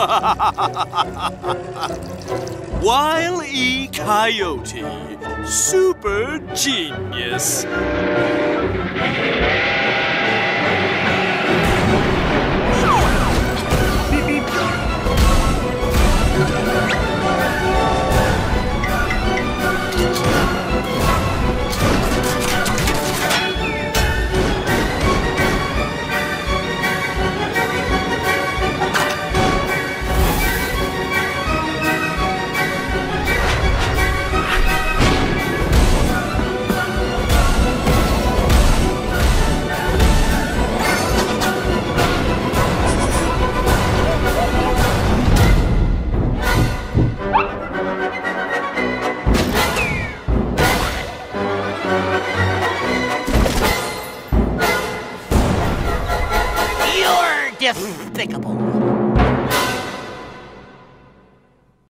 Wile E. Coyote, super genius. Despicable.